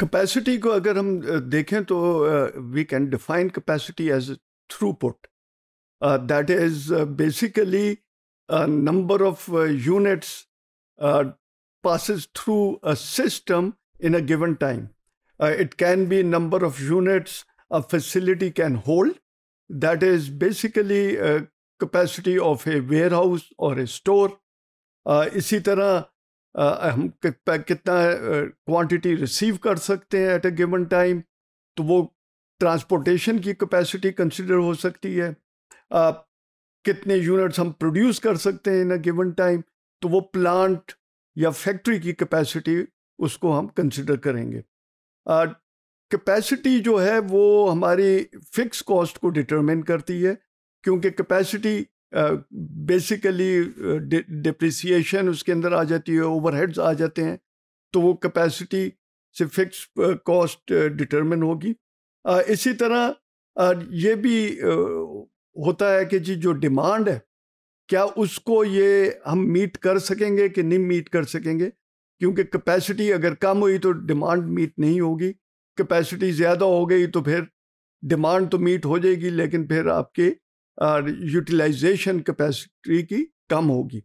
Capacity को अगर हम देखें तो we can define capacity as throughput that is basically number of units passes through a system in a given time it can be number of units a facility can hold that is basically capacity of a warehouse और a store इसी तरह हम कितना quantity receive कर सकते हैं at a given time तो वो ट्रांसपोर्टेशन की कैपेसिटी कंसिडर हो सकती है। कितने यूनिट्स हम प्रोड्यूस कर सकते हैं इन अ गिवन टाइम तो वो प्लांट या फैक्ट्री की कैपेसिटी उसको हम कंसिडर करेंगे। कैपेसिटी जो है वो हमारी फिक्स कॉस्ट को डिटरमिन करती है, क्योंकि कैपेसिटी बेसिकली डिप्रिसिएशन उसके अंदर आ जाती है ओवरहेड्स आ जाते हैं तो वो कैपेसिटी से फिक्स कॉस्ट डिटरमिन होगी। इसी तरह ये भी होता है कि जी जो डिमांड है, क्या उसको ये हम मीट कर सकेंगे कि नहीं मीट कर सकेंगे? क्योंकि कैपेसिटी अगर कम हुई तो डिमांड मीट नहीं होगी। कैपेसिटी ज़्यादा हो गई तो फिर डिमांड तो मीट हो जाएगी, लेकिन फिर आपके यूटिलाइजेशन कैपेसिटी की कम होगी।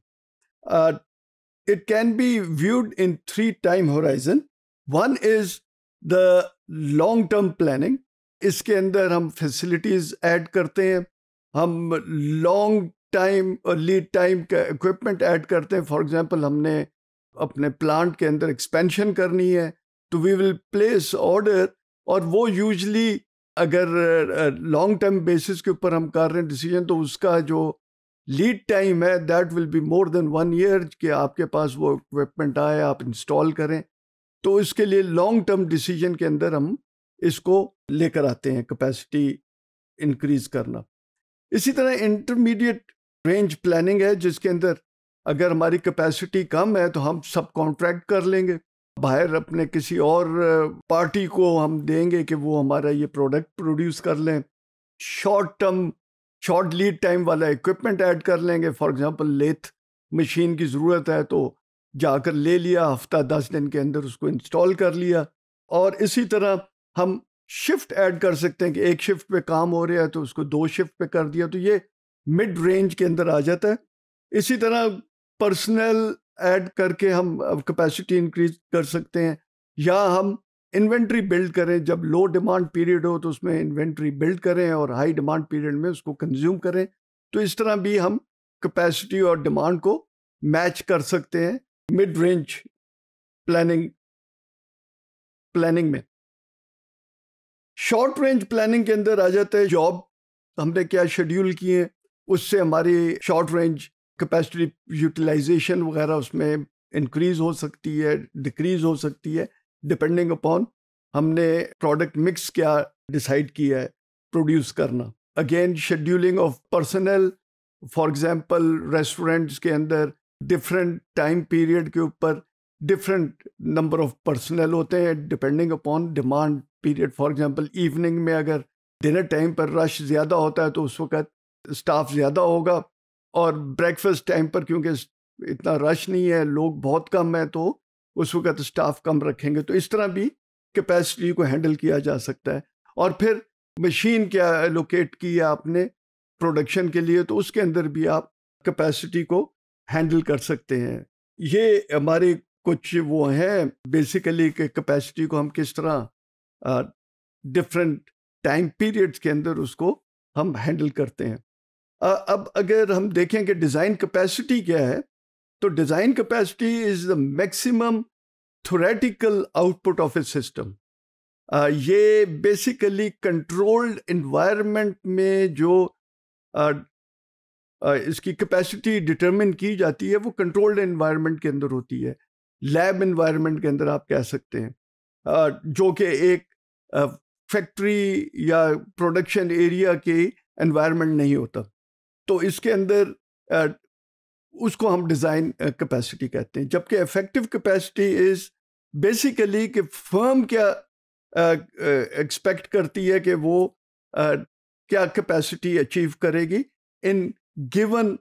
It can be viewed in three time horizon one is the long term planning इसके अंदर हम फैसिलिटीज़ ऐड करते हैं। हम लॉन्ग टाइम और लीड टाइम का इक्विपमेंट ऐड करते हैं। फॉर एग्जांपल हमने अपने प्लांट के अंदर एक्सपेंशन करनी है। तो वी विल प्लेस ऑर्डर और वो यूजली अगर लॉन्ग टर्म बेसिस के ऊपर हम कर रहे हैं डिसीज़न तो उसका जो लीड टाइम है that will be more than one year कि आपके पास वो इक्विपमेंट आए, आप इंस्टॉल करें। तो इसके लिए लॉन्ग टर्म डिसीज़न के अंदर हम इसको लेकर आते हैं कैपेसिटी इंक्रीज करना। इसी तरह इंटरमीडिएट रेंज प्लानिंग है, जिसके अंदर अगर हमारी कैपेसिटी कम है तो हम सब कॉन्ट्रैक्ट कर लेंगे। बाहर अपने किसी और पार्टी को हम देंगे कि वो हमारा ये प्रोडक्ट प्रोड्यूस कर लें। Short term short lead time वाला इक्विपमेंट ऐड कर लेंगे। फॉर एग्जांपल लेथ मशीन की ज़रूरत है तो जाकर ले लिया, हफ़्ता दस दिन के अंदर उसको इंस्टॉल कर लिया। और इसी तरह हम शिफ्ट ऐड कर सकते हैं कि एक शिफ्ट पे काम हो रहा है तो उसको दो शिफ्ट पे कर दिया। तो ये मिड रेंज के अंदर आ जाता है। इसी तरह पर्सनल ऐड करके हम कैपेसिटी इंक्रीज कर सकते हैं, या हम इन्वेंट्री बिल्ड करें। जब लो डिमांड पीरियड हो तो उसमें इन्वेंट्री बिल्ड करें और हाई डिमांड पीरियड में उसको कंज्यूम करें। तो इस तरह भी हम कैपेसिटी और डिमांड को मैच कर सकते हैं मिड रेंज प्लानिंग प्लानिंग में। शॉर्ट रेंज प्लानिंग के अंदर आ जाता है जॉब हमने क्या शेड्यूल किए उससे हमारी शॉर्ट रेंज कैपेसिटी यूटिलाइजेशन वगैरह उसमें इंक्रीज हो सकती है डिक्रीज हो सकती है डिपेंडिंग अपॉन हमने प्रोडक्ट मिक्स क्या डिसाइड किया है प्रोड्यूस करना। Again scheduling of personnel for example restaurants के अंदर डिफरेंट टाइम पीरियड के ऊपर डिफरेंट नंबर ऑफ़ पर्सनल होते हैं depending upon demand period for example evening में अगर डिनर टाइम पर रश ज़्यादा होता है तो उस वक्त स्टाफ ज़्यादा होगा और ब्रेकफास्ट टाइम पर क्योंकि इतना रश नहीं है, लोग बहुत कम है तो उस वक्त स्टाफ कम रखेंगे। तो इस तरह भी कैपेसिटी को हैंडल किया जा सकता है। और फिर मशीन क्या एलोकेट की है आपने प्रोडक्शन के लिए तो उसके अंदर भी आप कैपेसिटी को हैंडल कर सकते हैं। ये हमारे कुछ वो हैं बेसिकली कि कैपेसिटी को हम किस तरह डिफरेंट टाइम पीरियड्स के अंदर उसको हम हैंडल करते हैं। अब अगर हम देखें कि डिज़ाइन कैपेसिटी क्या है तो design capacity is the maximum theoretical output of a system. ये बेसिकली कंट्रोल्ड इन्वायरमेंट में जो आ, आ, इसकी कैपेसिटी डिटरमिन की जाती है वो कंट्रोल्ड इन्वायरमेंट के अंदर होती है। लैब इन्वायरमेंट के अंदर आप कह सकते हैं। आ, जो कि एक फैक्ट्री या प्रोडक्शन एरिया के एनवायरनमेंट नहीं होता। तो इसके अंदर उसको हम डिज़ाइन कैपेसिटी कहते हैं। जबकि इफ़ेक्टिव कैपेसिटी इज़ बेसिकली कि फर्म क्या एक्सपेक्ट करती है कि वो क्या कैपेसिटी अचीव करेगी इन गिवन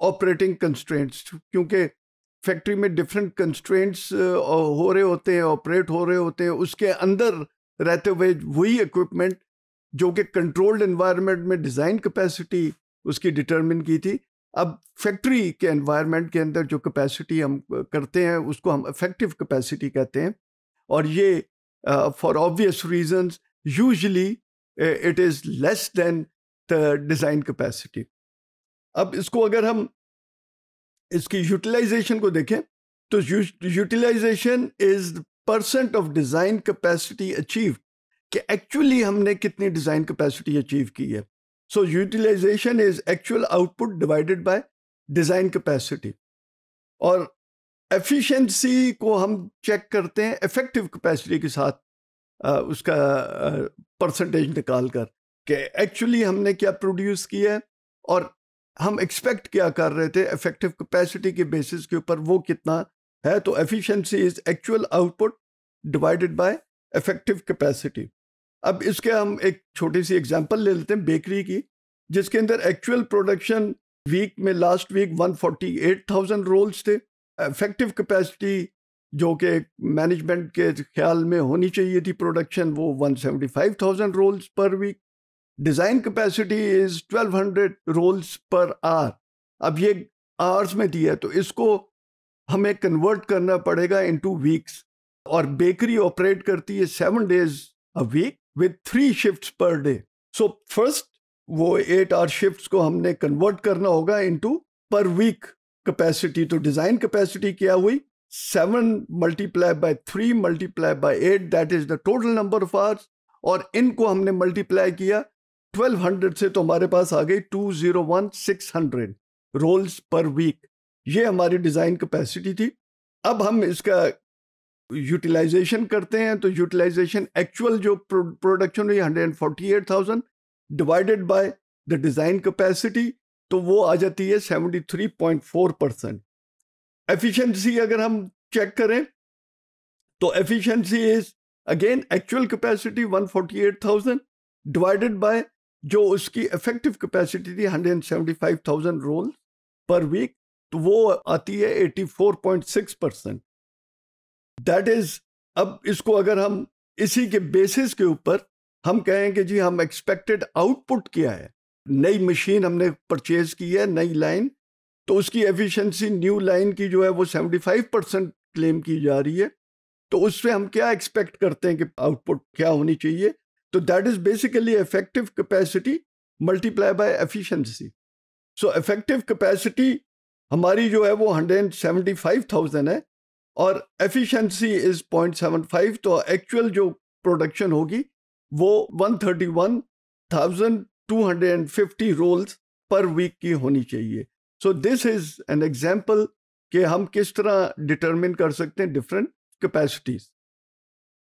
ऑपरेटिंग कंस्ट्रेंट्स। क्योंकि फैक्ट्री में डिफरेंट कंस्ट्रेंट्स हो रहे होते हैं, ऑपरेट हो रहे होते हैं, उसके अंदर रहते हुए वही इक्विपमेंट जो कि कंट्रोल्ड एनवायरनमेंट में डिज़ाइन कैपेसिटी उसकी डिटरमिन की थी। अब फैक्ट्री के एनवायरनमेंट के अंदर जो कैपेसिटी हम करते हैं, उसको हम इफ़ेक्टिव कैपेसिटी कहते हैं। और ये for obvious reasons usually it is less than the design capacity अब इसको अगर हम, इसकी यूटिलाइजेशन को देखें तो utilization is percent of design capacity achieve कि एक्चुअली हमने कितनी डिज़ाइन कैपेसिटी अचीव की है। So utilization is actual output divided by design capacity और एफिशिएंसी को हम चेक करते हैं इफ़ेक्टिव कैपेसिटी के साथ आ, उसका परसेंटेज निकाल कर कि एक्चुअली हमने क्या प्रोड्यूस किया है और हम एक्सपेक्ट क्या कर रहे थे इफ़ेक्टिव कैपेसिटी के बेसिस के ऊपर वो कितना है। तो efficiency is actual output divided by effective capacity अब इसके हम एक छोटी सी एग्जांपल ले लेते हैं बेकरी की जिसके अंदर एक्चुअल प्रोडक्शन वीक में लास्ट वीक 148,000 रोल्स थे। इफ़ेक्टिव कैपेसिटी जो कि मैनेजमेंट के ख्याल में होनी चाहिए थी प्रोडक्शन वो 175,000 rolls per week design capacity is 1200 rolls per hour अब ये आवर्स में दिया है तो इसको हमें कन्वर्ट करना पड़ेगा इनटू वीक्स और बेकरी ऑपरेट करती है seven days a week with three shifts per day so first वो एट आवर शिफ्ट्स को हमने कन्वर्ट करना होगा इनटू पर वीक कैपेसिटी तो डिज़ाइन कैपेसिटी क्या हुई? Seven multiply by three multiply by eight that is the total number of hours और इनको हमने मल्टीप्लाई किया 1200 से तो हमारे पास आ गई 201 600 रोल्स पर वीक ये हमारी डिज़ाइन कैपेसिटी थी। अब हम इसका यूटिलाइजेशन करते हैं तो यूटिलाइजेशन एक्चुअल जो प्रोडक्शन हुई hundred and forty eight thousand divided by the design capacity तो वो आ जाती है seventy three point four percent efficiency अगर हम चेक करें तो efficiency is again actual capacity one forty eight thousand divided by जो उसकी इफ़ेक्टिव कैपेसिटी थी hundred and seventy five thousand roll per week तो वो आती है eighty four point six percent that is अब इसको अगर हम इसी के बेसिस के ऊपर हम कहें कि जी, हम एक्सपेक्टेड आउटपुट क्या है। नई मशीन हमने परचेज की है, नई लाइन तो उसकी एफिशिएंसी न्यू लाइन की जो है वो 75 परसेंट क्लेम की जा रही है। तो उससे हम क्या एक्सपेक्ट करते हैं कि आउटपुट क्या होनी चाहिए? तो that is basically effective capacity multiply by efficiency so effective capacity हमारी जो है वो हंड्रेड सेवेंटी फाइव थाउज़ेंड है। और efficiency is point seven five तो एक्चुअल जो प्रोडक्शन होगी, वो one thirty one thousand two hundred and fifty rolls per week की होनी चाहिए। So this is an example कि हम किस तरह डिटरमिन कर सकते हैं डिफरेंट कैपेसिटीज